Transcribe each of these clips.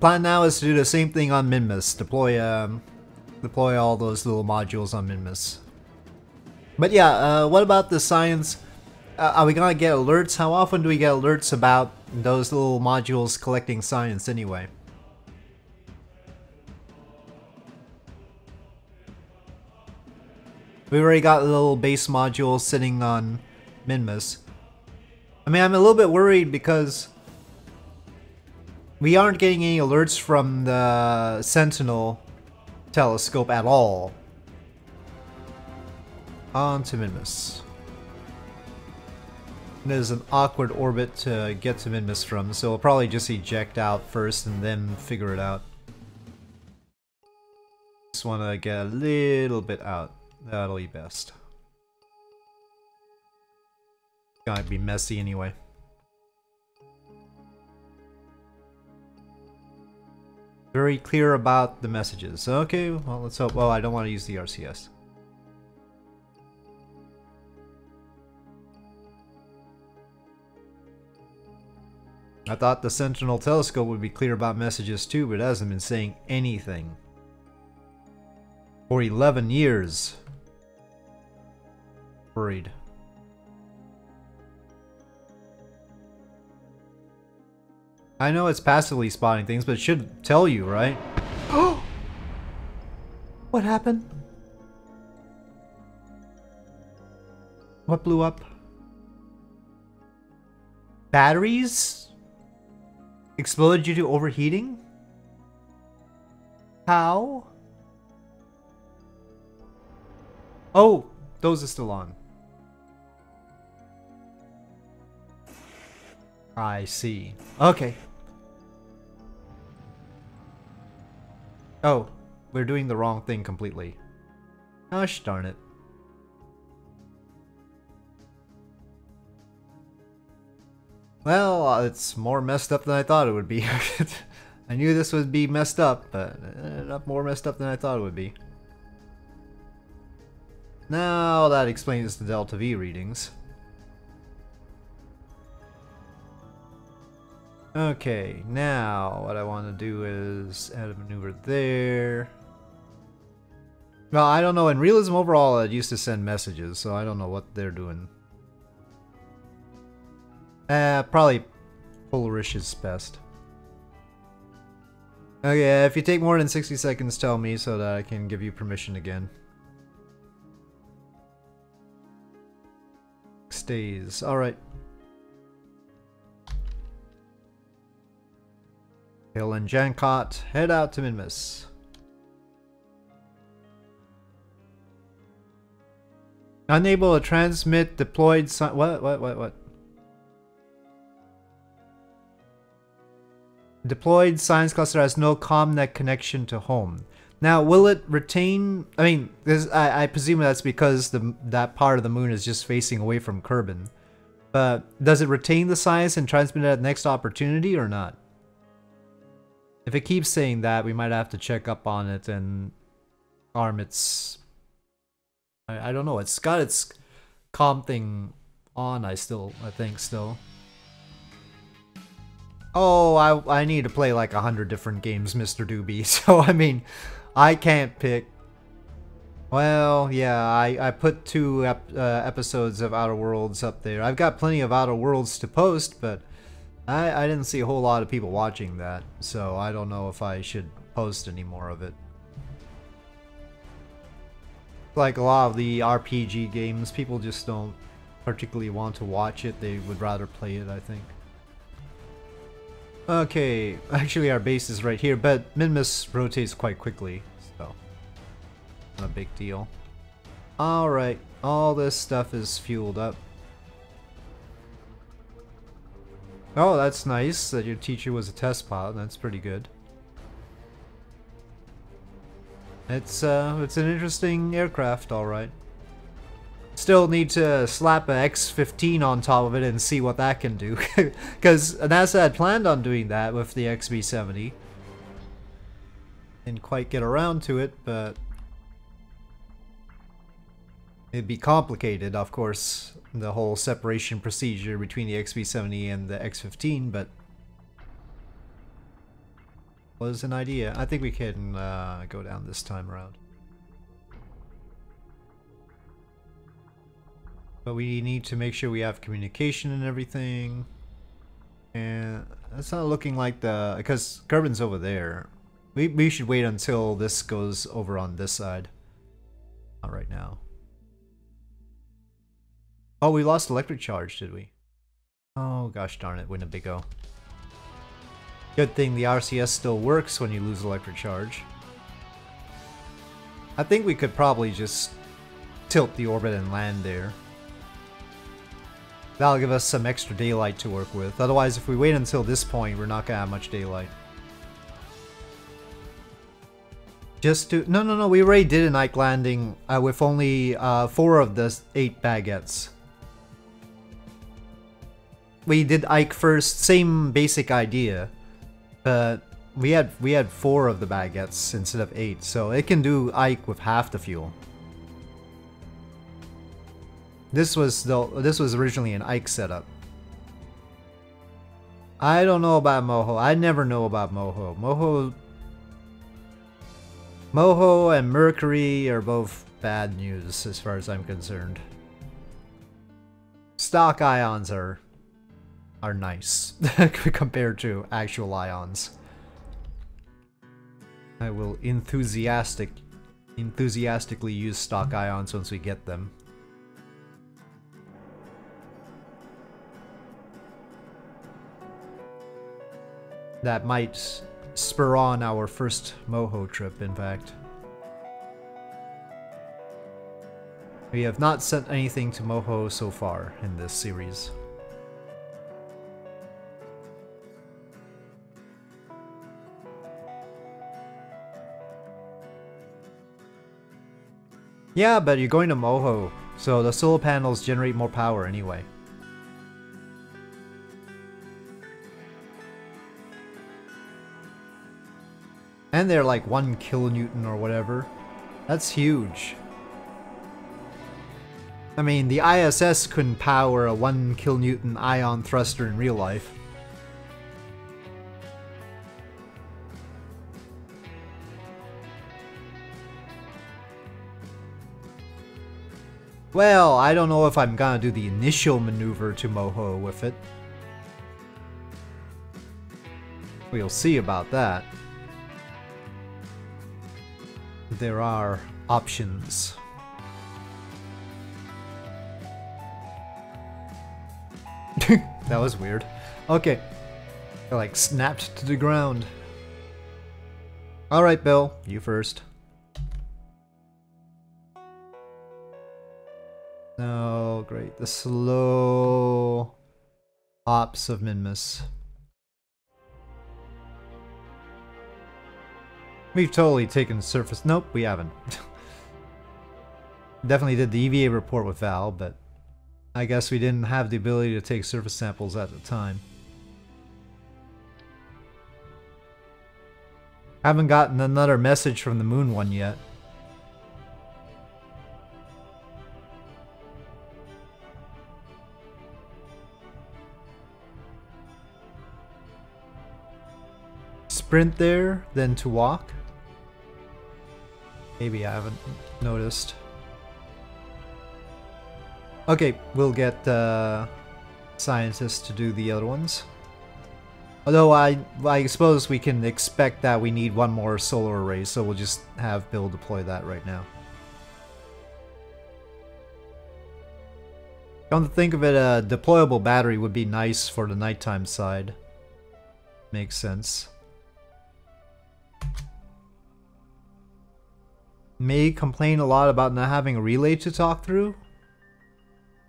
plan now is to do the same thing on Minmus. Deploy, um, deploy all those little modules on Minmus. But yeah, uh, what about the science? Uh, are we gonna get alerts? How often do we get alerts about those little modules collecting science anyway? We already got a little base module sitting on Minmus. I mean, I'm a little bit worried because we aren't getting any alerts from the Sentinel telescope at all. On to Minmus. There's an awkward orbit to get to Minmus from, so we'll probably just eject out first and then figure it out. Just want to get a little bit out. That'll be best. Gonna be messy anyway. Very clear about the messages. Okay, well let's hope. Well, I don't want to use the RCS. I thought the Sentinel telescope would be clear about messages too, but it hasn't been saying anything. For 11 years. Worried. I know it's passively spotting things, but it should tell you, right? Oh! what happened? What blew up? Batteries? Exploded due to overheating? How? Oh, those are still on. I see. Okay. Oh, we're doing the wrong thing completely. Gosh darn it. Well, uh, it's more messed up than I thought it would be. I knew this would be messed up, but uh, not more messed up than I thought it would be. Now that explains the delta V readings. Okay, now what I want to do is add a maneuver there. Well, I don't know. In realism overall, it used to send messages, so I don't know what they're doing. Uh, probably Polarish is best. Okay, if you take more than 60 seconds, tell me so that I can give you permission again. Stays. Alright. Hill and head out to Minmus. Unable to transmit deployed what what what what Deployed science cluster has no CommNet connection to home. Now, will it retain? I mean, I, I presume that's because the that part of the moon is just facing away from Kerbin. But does it retain the science and transmit it at next opportunity or not? If it keeps saying that, we might have to check up on it and arm its... I, I don't know, it's got its com thing on, I still, I think, still. Oh, I, I need to play like a hundred different games, Mr. Doobie, so I mean, I can't pick. Well, yeah, I, I put two ep uh, episodes of Outer Worlds up there. I've got plenty of Outer Worlds to post, but I, I didn't see a whole lot of people watching that, so I don't know if I should post any more of it. Like a lot of the RPG games, people just don't particularly want to watch it, they would rather play it, I think. Okay, actually our base is right here, but Minmus rotates quite quickly, so not a big deal. Alright, all this stuff is fueled up. Oh, that's nice that your teacher was a test pilot. That's pretty good. It's uh, it's an interesting aircraft, all right. Still need to slap a X-15 on top of it and see what that can do, because NASA had planned on doing that with the XB-70. Didn't quite get around to it, but it'd be complicated, of course the whole separation procedure between the XB70 and the X15, but was an idea. I think we can uh, go down this time around. But we need to make sure we have communication and everything. And it's not looking like the... Because Kerbin's over there. We, we should wait until this goes over on this side. Not right now. Oh, we lost electric charge, did we? Oh, gosh darn it, Winnebago. Good thing the RCS still works when you lose electric charge. I think we could probably just tilt the orbit and land there. That'll give us some extra daylight to work with. Otherwise, if we wait until this point, we're not gonna have much daylight. Just to... No, no, no, we already did a Ike landing uh, with only uh, four of the eight baguettes. We did Ike first, same basic idea. But we had we had four of the baguettes instead of eight, so it can do Ike with half the fuel. This was the this was originally an Ike setup. I don't know about Moho. I never know about Moho. Moho Moho and Mercury are both bad news as far as I'm concerned. Stock ions are are nice compared to actual ions. I will enthusiastic enthusiastically use stock ions once we get them. That might spur on our first Moho trip, in fact. We have not sent anything to Moho so far in this series. Yeah, but you're going to Moho, so the solar panels generate more power anyway. And they're like 1 kilonewton or whatever. That's huge. I mean, the ISS couldn't power a 1 kilonewton ion thruster in real life. Well, I don't know if I'm gonna do the initial maneuver to Moho with it. We'll see about that. There are options. that was weird. Okay. I like snapped to the ground. Alright, Bill. You first. Great. The slow ops of Minmus. We've totally taken surface. Nope, we haven't. Definitely did the EVA report with Val, but I guess we didn't have the ability to take surface samples at the time. Haven't gotten another message from the moon one yet. Sprint there than to walk? Maybe I haven't noticed. Okay, we'll get uh, scientists to do the other ones. Although I, I suppose we can expect that we need one more solar array, so we'll just have Bill deploy that right now. Come to think of it, a deployable battery would be nice for the nighttime side. Makes sense. May complain a lot about not having a relay to talk through.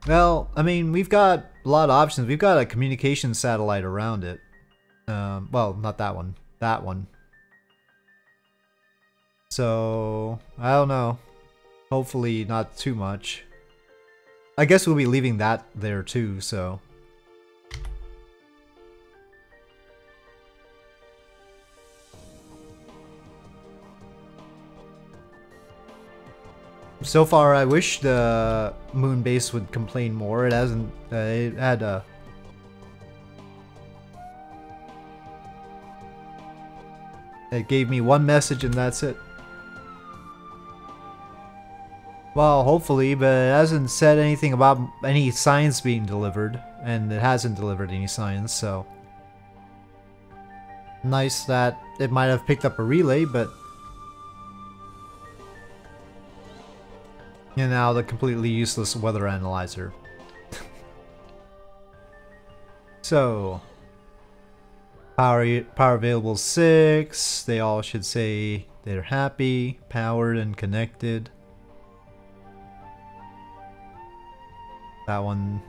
Well, I mean, we've got a lot of options. We've got a communication satellite around it. Um, well, not that one. That one. So, I don't know. Hopefully not too much. I guess we'll be leaving that there too, so... So far, I wish the moon base would complain more. It hasn't. Uh, it had a. It gave me one message and that's it. Well, hopefully, but it hasn't said anything about any science being delivered, and it hasn't delivered any science, so... Nice that it might have picked up a relay, but... And now the completely useless weather analyzer. so... Power, power available 6, they all should say they're happy, powered, and connected. That one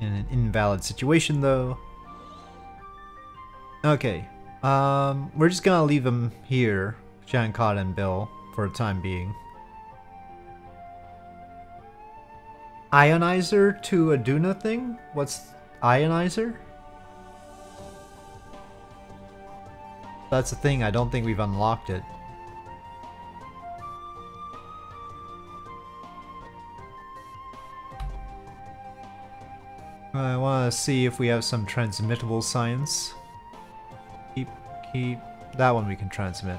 in an invalid situation though. Okay, um, we're just gonna leave them here, Shankot and Bill, for the time being. Ionizer to Aduna thing? What's Ionizer? That's the thing, I don't think we've unlocked it. I want to see if we have some transmittable science. Keep, keep, that one we can transmit.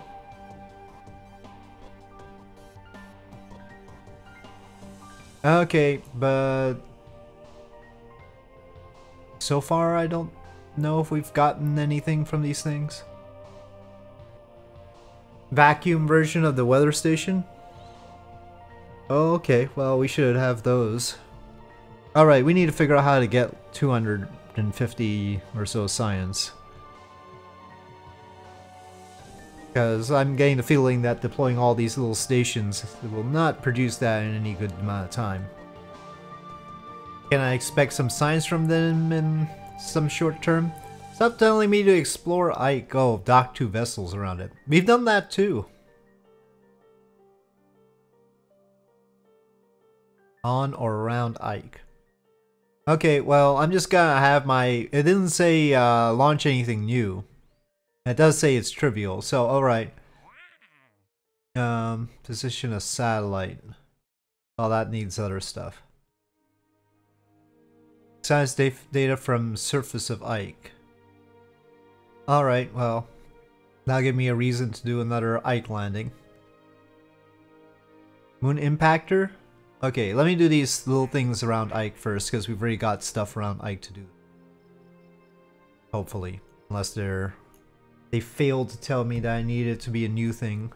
Okay, but so far I don't know if we've gotten anything from these things. Vacuum version of the weather station? Okay, well we should have those. Alright, we need to figure out how to get 250 or so science. Because I'm getting the feeling that deploying all these little stations will not produce that in any good amount of time. Can I expect some signs from them in some short term? Stop telling me to explore Ike. Oh, dock two vessels around it. We've done that too. On or around Ike. Okay, well, I'm just gonna have my... It didn't say uh, launch anything new. It does say it's trivial, so alright. Um, position a satellite. Well, that needs other stuff. Science data from surface of Ike. Alright, well, that'll give me a reason to do another Ike landing. Moon Impactor? Okay, let me do these little things around Ike first, because we've already got stuff around Ike to do. Hopefully. Unless they're... They failed to tell me that I needed to be a new thing.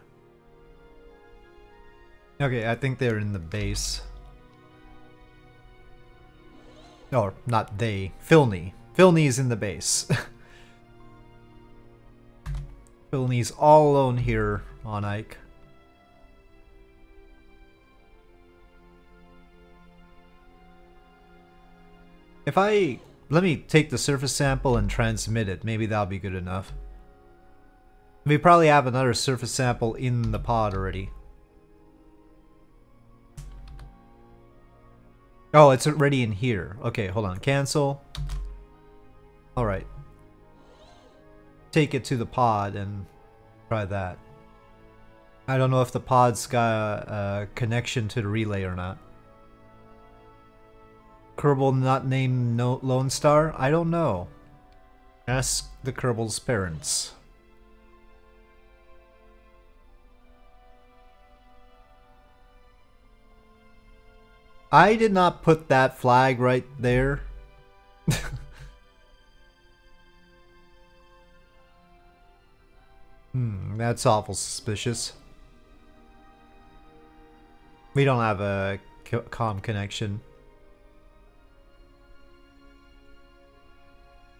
Okay, I think they're in the base. Or, not they. Filney. Filney is in the base. Filney's all alone here on Ike. If I... Let me take the surface sample and transmit it. Maybe that'll be good enough. We probably have another surface sample in the pod already. Oh, it's already in here. Okay, hold on. Cancel. Alright. Take it to the pod and try that. I don't know if the pod's got a connection to the relay or not. Kerbal not named no Lone Star? I don't know. Ask the Kerbal's parents. I did not put that flag right there. hmm, that's awful suspicious. We don't have a com connection.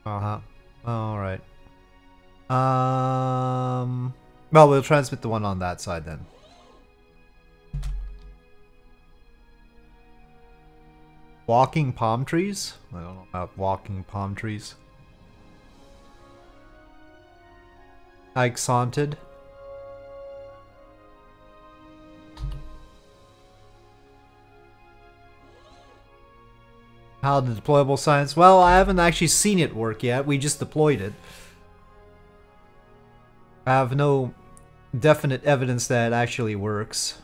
Uh-huh. Alright. Um... Well, we'll transmit the one on that side then. Walking palm trees? I don't know about walking palm trees. Ike's haunted. How the deployable science? Well, I haven't actually seen it work yet. We just deployed it. I have no definite evidence that it actually works.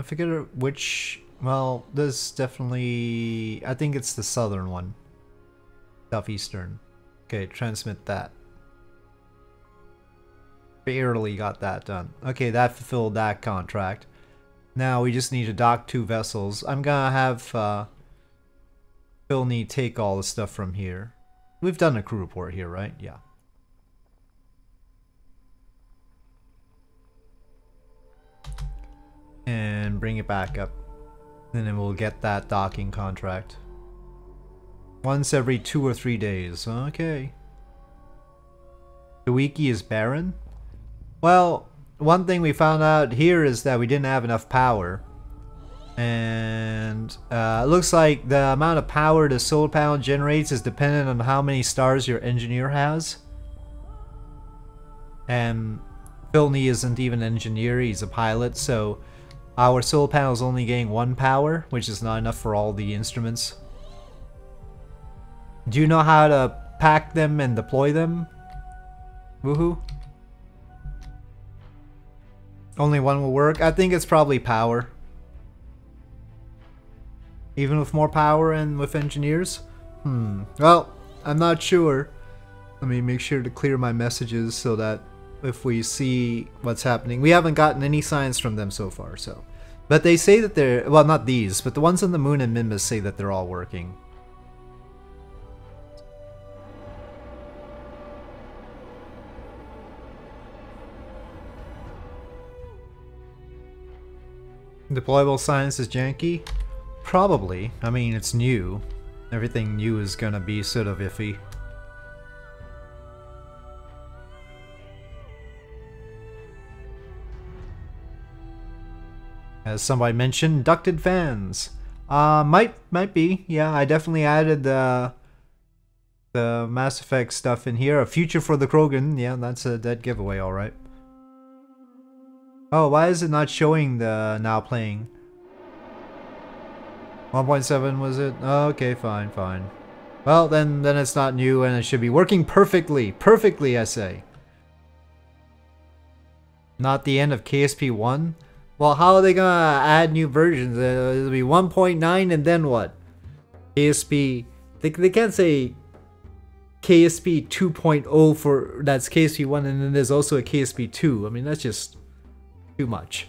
I forget which... Well, this definitely... I think it's the southern one. Southeastern. Okay, transmit that. Barely got that done. Okay, that fulfilled that contract. Now we just need to dock two vessels. I'm gonna have uh, Philney take all the stuff from here. We've done a crew report here, right? Yeah. And bring it back up. And then we'll get that docking contract. Once every two or three days. Okay. The wiki is barren? Well, one thing we found out here is that we didn't have enough power. And uh, it looks like the amount of power the solar panel generates is dependent on how many stars your engineer has. And Philney isn't even an engineer, he's a pilot, so our solar panel is only getting one power, which is not enough for all the instruments. Do you know how to pack them and deploy them? Woohoo. Only one will work? I think it's probably power. Even with more power and with engineers? Hmm. Well, I'm not sure. Let me make sure to clear my messages so that if we see what's happening. We haven't gotten any signs from them so far, so. But they say that they're, well not these, but the ones on the moon and Minmus say that they're all working. Deployable science is janky? Probably. I mean, it's new. Everything new is gonna be sort of iffy. As somebody mentioned, ducted fans. Uh, might might be. Yeah, I definitely added the the Mass Effect stuff in here. A future for the Krogan. Yeah, that's a dead giveaway, all right. Oh, why is it not showing the now playing? 1.7 was it? Oh, okay, fine, fine. Well, then then it's not new and it should be working perfectly. Perfectly, I say. Not the end of KSP 1? Well, how are they gonna add new versions? Uh, it'll be 1.9 and then what? KSP... They, they can't say KSP 2.0 for... That's KSP 1 and then there's also a KSP 2. I mean, that's just too much.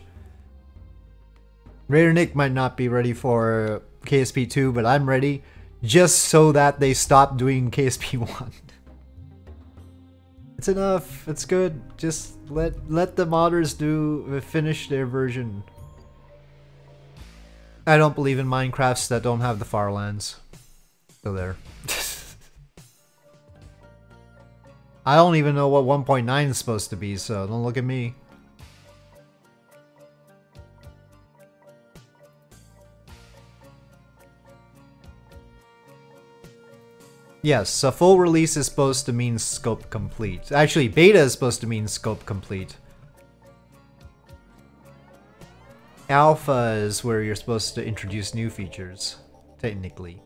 Raider Nick might not be ready for KSP 2, but I'm ready just so that they stop doing KSP 1. It's enough. It's good. Just let let the modders do uh, finish their version. I don't believe in Minecrafts that don't have the Farlands. So there. I don't even know what 1.9 is supposed to be, so don't look at me. Yes, a full release is supposed to mean scope complete. Actually, beta is supposed to mean scope complete. Alpha is where you're supposed to introduce new features, technically.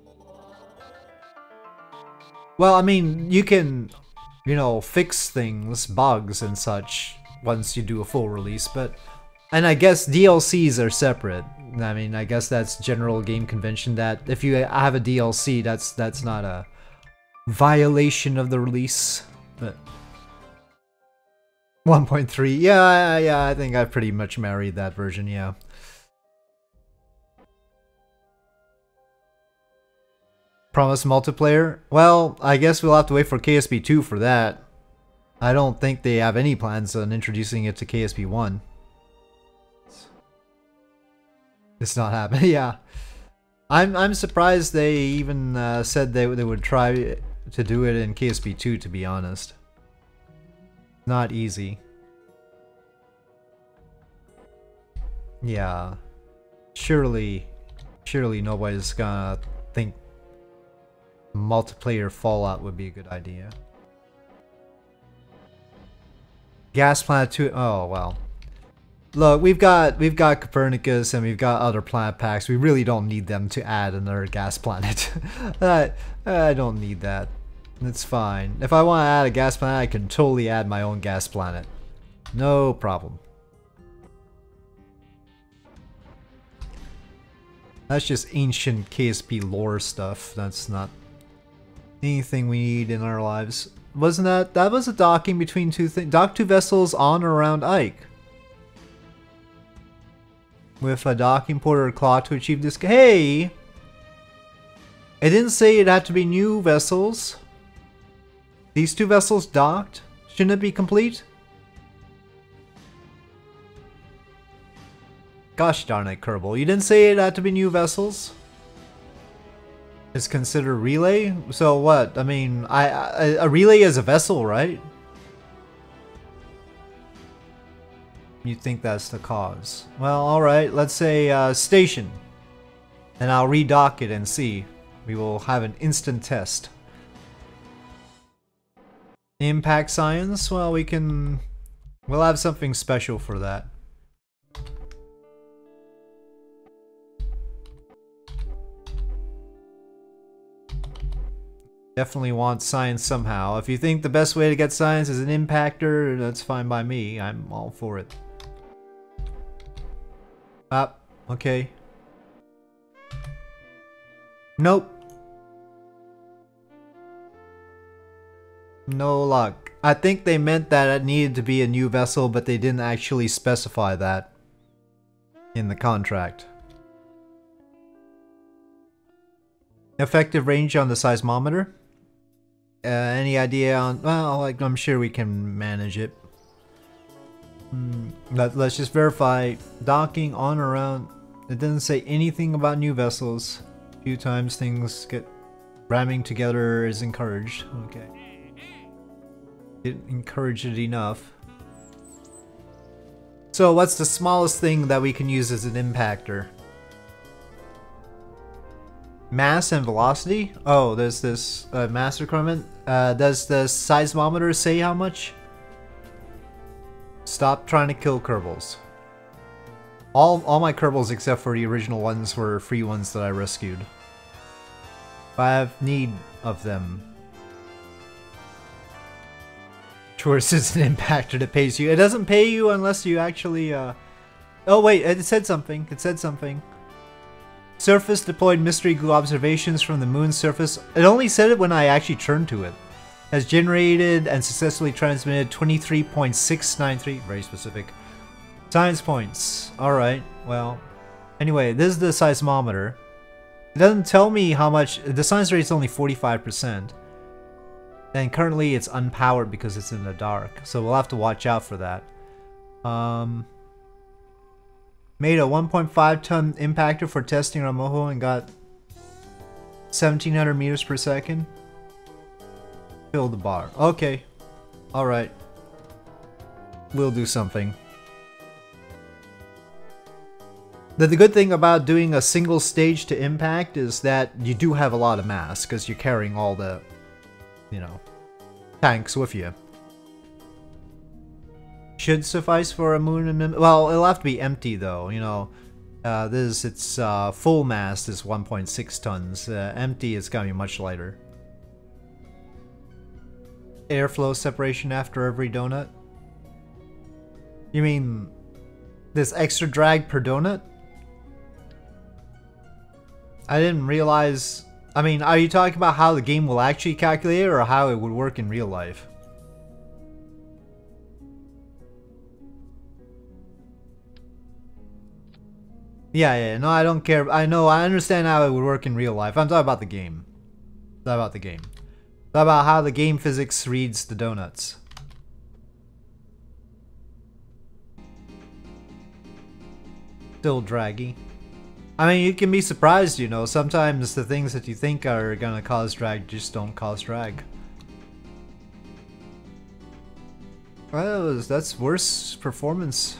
Well, I mean, you can, you know, fix things, bugs and such, once you do a full release, but... And I guess DLCs are separate. I mean, I guess that's general game convention that if you have a DLC, that's that's not a violation of the release, but 1.3. Yeah, yeah, I think I pretty much married that version, yeah. Promise multiplayer? Well, I guess we'll have to wait for KSP 2 for that. I don't think they have any plans on introducing it to KSP 1. It's not happening, yeah. I'm I'm surprised they even uh, said they, they would try to do it in KSP2, to be honest. Not easy. Yeah. Surely, surely nobody's gonna think multiplayer Fallout would be a good idea. Gas Planet 2, oh well. Look, we've got we've got Kopernicus and we've got other planet packs. We really don't need them to add another gas planet. I, I don't need that. It's fine. If I want to add a gas planet, I can totally add my own gas planet. No problem. That's just ancient KSP lore stuff. That's not anything we need in our lives. Wasn't that that was a docking between two things? Dock two vessels on or around Ike. With a docking port or claw to achieve this. Hey, it didn't say it had to be new vessels. These two vessels docked. Shouldn't it be complete? Gosh darn it, Kerbal. You didn't say it had to be new vessels? Is considered relay? So what? I mean, I, I a relay is a vessel, right? You think that's the cause. Well, alright, let's say uh, station. And I'll redock it and see. We will have an instant test. Impact science? Well, we can... We'll have something special for that. Definitely want science somehow. If you think the best way to get science is an impactor, that's fine by me. I'm all for it. Ah, okay. Nope. No luck. I think they meant that it needed to be a new vessel, but they didn't actually specify that in the contract. Effective range on the seismometer? Uh, any idea on... Well, like, I'm sure we can manage it. Mm, let, let's just verify. Docking on or around... It doesn't say anything about new vessels. A few times things get... Ramming together is encouraged. Okay. Didn't encourage it enough. So what's the smallest thing that we can use as an impactor? Mass and velocity? Oh, there's this uh, mass requirement. Uh, does the seismometer say how much? Stop trying to kill Kerbals. All, all my Kerbals except for the original ones were free ones that I rescued. I have need of them. Tourist is an impactor that pays you. It doesn't pay you unless you actually, uh... Oh wait, it said something. It said something. Surface deployed mystery glue observations from the moon's surface. It only said it when I actually turned to it. Has generated and successfully transmitted 23.693, very specific, science points. Alright, well. Anyway, this is the seismometer. It doesn't tell me how much, the science rate is only 45%. And currently it's unpowered because it's in the dark, so we'll have to watch out for that. Um, Made a 1.5 ton impactor for testing on Moho and got 1700 meters per second. Fill the bar. Okay. Alright. We'll do something. The, the good thing about doing a single stage to impact is that you do have a lot of mass because you're carrying all the, you know, tanks with you. Should suffice for a moon and well it'll have to be empty though you know. Uh, this its uh, full mass is 1.6 tons. Uh, empty it's gonna be much lighter. Airflow separation after every donut? You mean this extra drag per donut? I didn't realize I mean are you talking about how the game will actually calculate it or how it would work in real life Yeah, yeah, no, I don't care. I know, I understand how it would work in real life. I'm talking about the game. Not about the game. Talk about how the game physics reads the donuts. Still draggy. I mean, you can be surprised, you know. Sometimes the things that you think are gonna cause drag just don't cause drag. Well, that's worse performance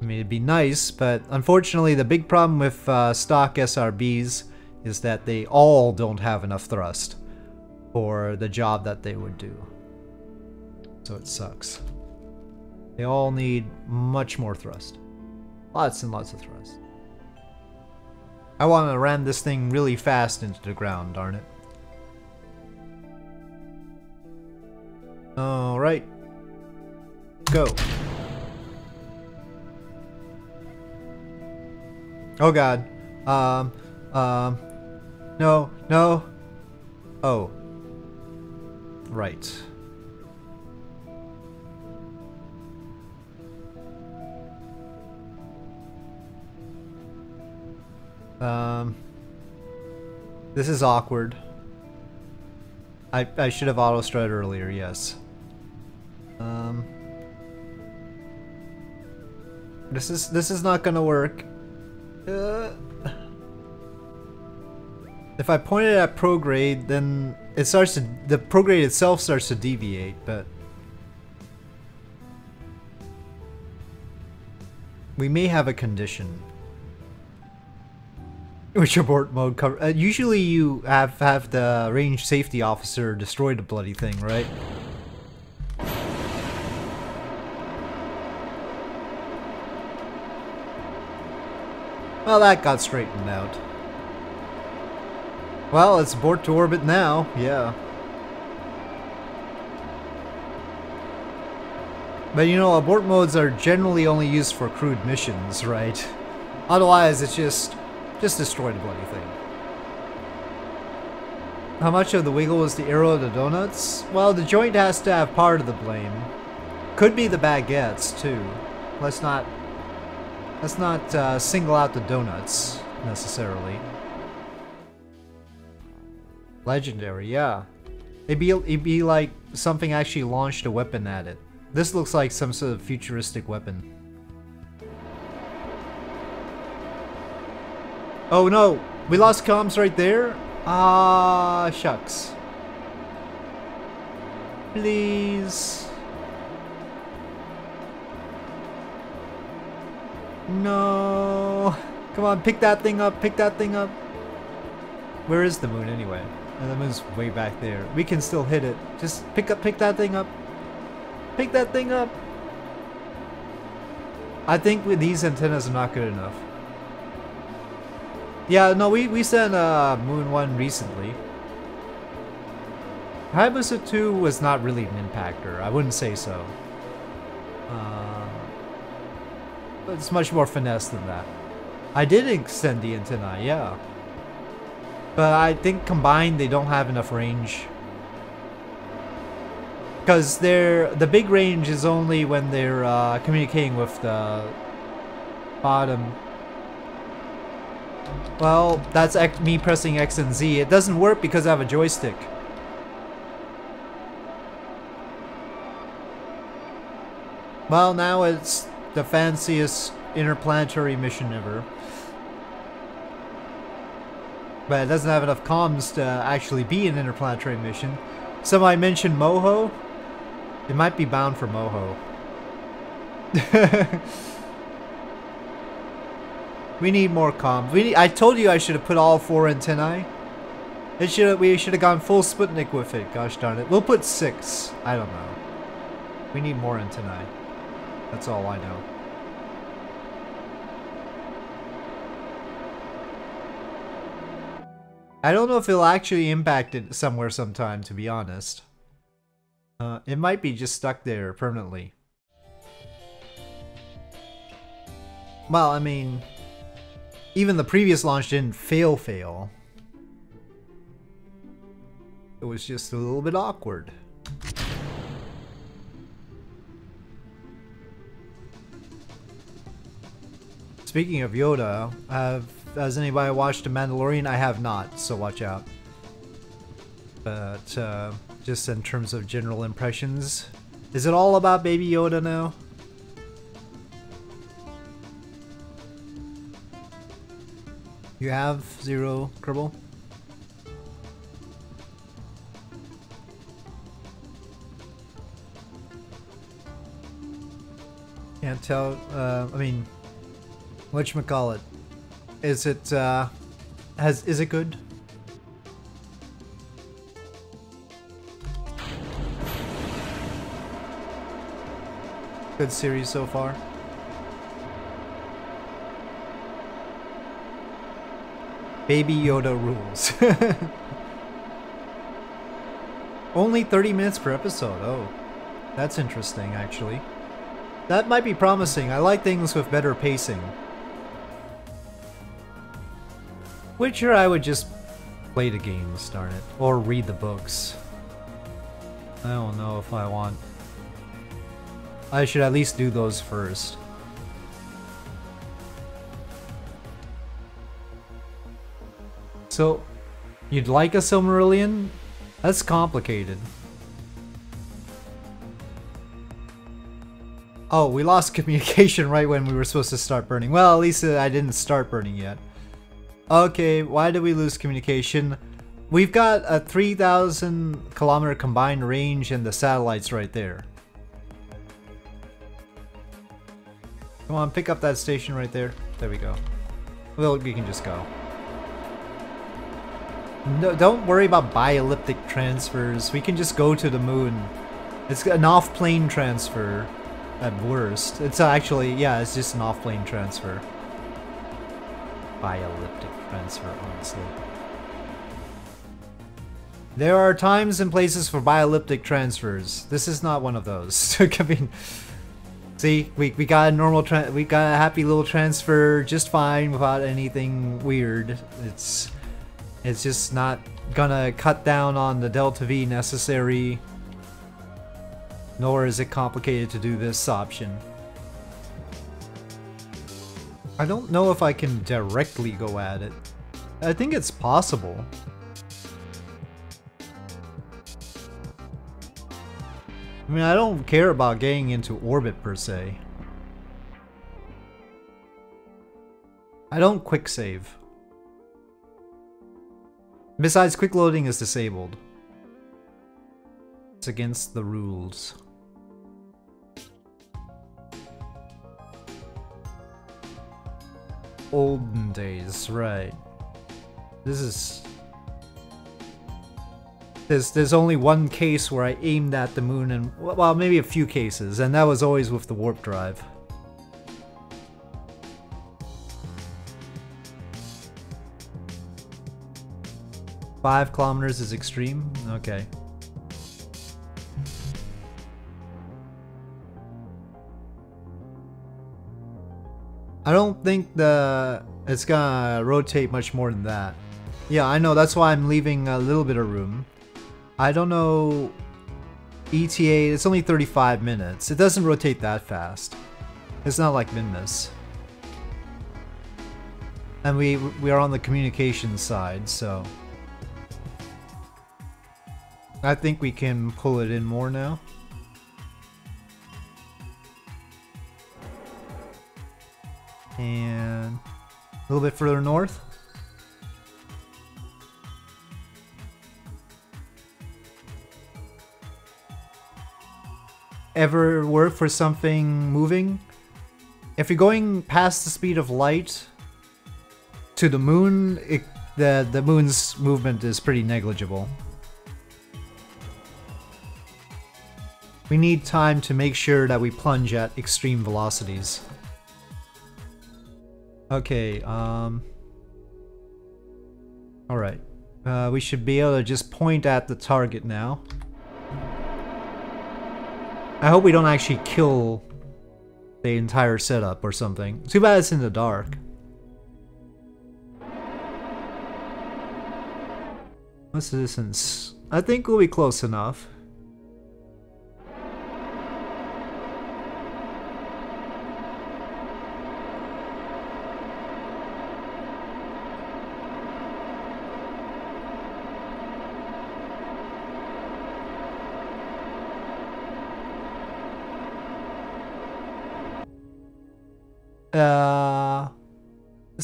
I mean, it'd be nice, but unfortunately the big problem with uh, stock SRBs is that they all don't have enough thrust for the job that they would do. So it sucks. They all need much more thrust. Lots and lots of thrust. I want to ram this thing really fast into the ground, darn it. Alright. Go. Oh god. Um, um, no, no, Oh. Right. Um, this is awkward. I, I should have auto strut earlier, yes. Um, this is this is not gonna work. Uh, if I point it at prograde, then it starts to the prograde itself starts to deviate, but we may have a condition. Which abort mode cover? Uh, usually you have have the range safety officer destroy the bloody thing, right? Well, that got straightened out. Well, it's abort to orbit now, yeah. But you know, abort modes are generally only used for crewed missions, right? Otherwise, it's just, just destroy the bloody thing. How much of the wiggle was the arrow of the donuts? Well, the joint has to have part of the blame. Could be the baguettes, too. Let's not Let's not uh, single out the donuts, necessarily. Legendary, yeah. It'd be, it'd be like something actually launched a weapon at it. This looks like some sort of futuristic weapon. Oh no! We lost comms right there? Ah, shucks. Please. No. Come on, pick that thing up, pick that thing up. Where is the moon anyway? Oh, the moon's way back there. We can still hit it. Just pick up, pick that thing up. Pick that thing up. I think with these antennas are not good enough. Yeah, no, we, we sent uh, Moon 1 recently. Hayabusa 2 was not really an impactor. I wouldn't say so. Uh, it's much more finesse than that. I did extend the antenna, yeah. But I think combined they don't have enough range. Because they're the big range is only when they're uh, communicating with the bottom. Well, that's me pressing X and Z. It doesn't work because I have a joystick. Well, now it's the fanciest interplanetary mission ever. But it doesn't have enough comms to actually be an interplanetary mission. Somebody mentioned Moho. It might be bound for Moho. we need more comms. We need, I told you I should have put all four antennae. It should we should have gone full Sputnik with it. Gosh darn it. We'll put six. I don't know. We need more antennae. That's all I know. I don't know if it'll actually impact it somewhere sometime, to be honest. Uh, it might be just stuck there permanently. Well, I mean, even the previous launch didn't fail fail. It was just a little bit awkward. Speaking of Yoda, has anybody watched The Mandalorian? I have not, so watch out. But uh, just in terms of general impressions, is it all about Baby Yoda now? You have zero Kerbal? Can't tell. Uh, I mean, whatchamacallit. Is it, uh, has, is it good? Good series so far. Baby Yoda rules. Only 30 minutes per episode. Oh, that's interesting, actually. That might be promising. I like things with better pacing. Witcher I would just play the games, darn it. Or read the books. I don't know if I want... I should at least do those first. So, you'd like a Silmarillion? That's complicated. Oh, we lost communication right when we were supposed to start burning. Well, at least uh, I didn't start burning yet. Okay, why did we lose communication? We've got a 3,000 kilometer combined range and the satellites right there. Come on, pick up that station right there. There we go. Well, we can just go. No, don't worry about bi-elliptic transfers. We can just go to the moon. It's an off-plane transfer at worst. It's uh, actually, yeah, it's just an off-plane transfer. Bi-elliptic transfer, honestly. There are times and places for bi-elliptic transfers. This is not one of those. I mean, see, we, we got a normal, we got a happy little transfer just fine without anything weird. It's, it's just not gonna cut down on the delta V necessary nor is it complicated to do this option. I don't know if I can directly go at it. I think it's possible. I mean, I don't care about getting into orbit per se. I don't quick save. Besides, quick loading is disabled. It's against the rules. olden days, right. This is... There's, there's only one case where I aimed at the moon and, well, maybe a few cases, and that was always with the warp drive. Five kilometers is extreme? Okay. I don't think the it's gonna rotate much more than that. Yeah, I know, that's why I'm leaving a little bit of room. I don't know... ETA, it's only 35 minutes. It doesn't rotate that fast. It's not like Minmus. And we, we are on the communication side, so... I think we can pull it in more now. And a little bit further north. Ever work for something moving? If you're going past the speed of light to the moon, it, the, the moon's movement is pretty negligible. We need time to make sure that we plunge at extreme velocities. Okay, um... Alright. Uh, we should be able to just point at the target now. I hope we don't actually kill the entire setup or something. Too bad it's in the dark. What's the distance? I think we'll be close enough.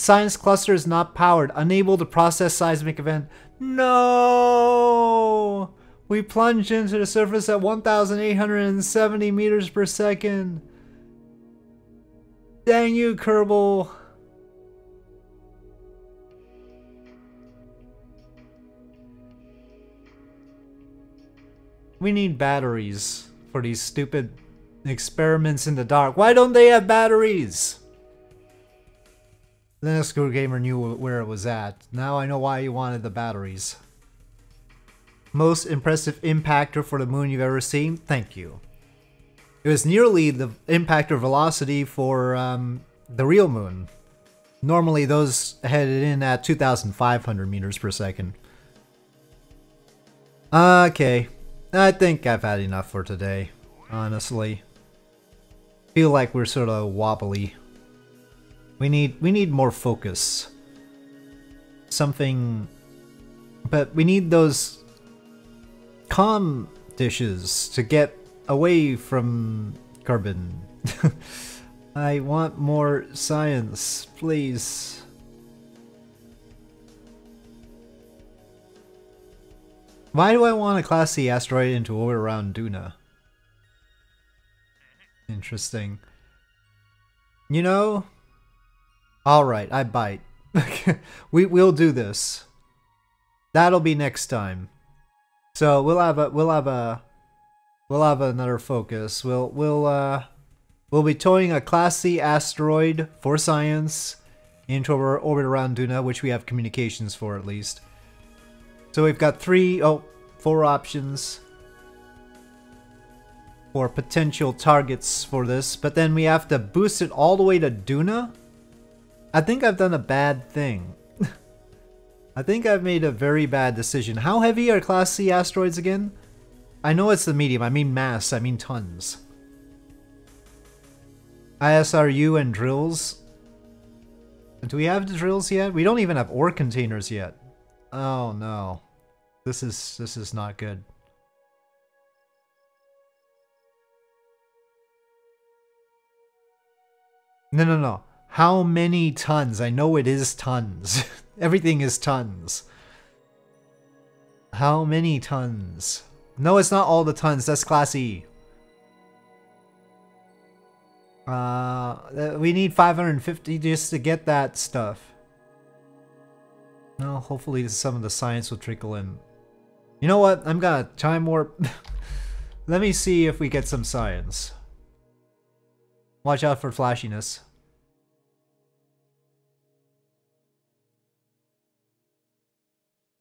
Science cluster is not powered. Unable to process seismic event. No! We plunged into the surface at 1,870 meters per second. Dang you, Kerbal. We need batteries for these stupid experiments in the dark. Why don't they have batteries? Then Screw Gamer knew where it was at. Now I know why you wanted the batteries. Most impressive impactor for the moon you've ever seen? Thank you. It was nearly the impactor velocity for um, the real moon. Normally those headed in at 2,500 meters per second. Okay. I think I've had enough for today, honestly. Feel like we're sort of wobbly. We need we need more focus. Something but we need those comm dishes to get away from Kerbin. I want more science, please. Why do I want a Class C asteroid into orbit around Duna? Interesting. You know? Alright, I bite. we, we'll do this. That'll be next time. So we'll have a we'll have a we'll have another focus. We'll we'll uh we'll be towing a Class C asteroid for science into our orbit around Duna, which we have communications for at least. So we've got three, oh, four options for potential targets for this, but then we have to boost it all the way to Duna? I think I've done a bad thing. I think I've made a very bad decision. How heavy are Class C asteroids again? I know it's the medium, I mean mass, I mean tons. ISRU and drills. Do we have the drills yet? We don't even have ore containers yet. Oh no. This is this is not good. No, no, no. How many tons? I know it is tons. Everything is tons. How many tons? No, it's not all the tons. That's class E. Uh, we need 550 just to get that stuff. Well, hopefully some of the science will trickle in. You know what? I'm gonna time warp. Let me see if we get some science. Watch out for flashiness.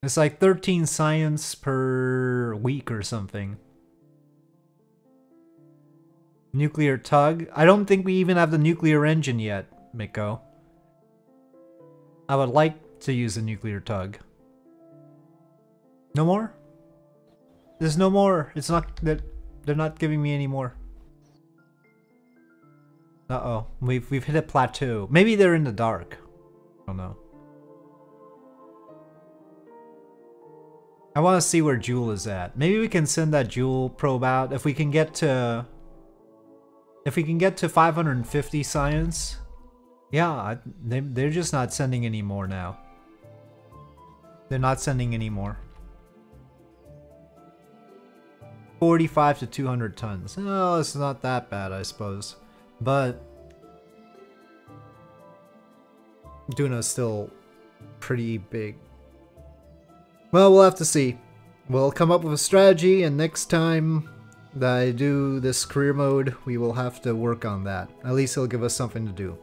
It's like 13 science per week or something. Nuclear tug? I don't think we even have the nuclear engine yet, Miko. I would like to use a nuclear tug. No more? There's no more. It's not that they're not giving me any more. Uh-oh. We've we've hit a plateau. Maybe they're in the dark. I don't know. I want to see where Jool is at. Maybe we can send that Jool probe out if we can get to if we can get to 550 science. Yeah, I, they they're just not sending any more now. They're not sending any more. 45 to 200 tons. Oh, it's not that bad, I suppose. But... Duna's still pretty big. Well, we'll have to see. We'll come up with a strategy, and next time that I do this career mode, we will have to work on that. At least it'll give us something to do.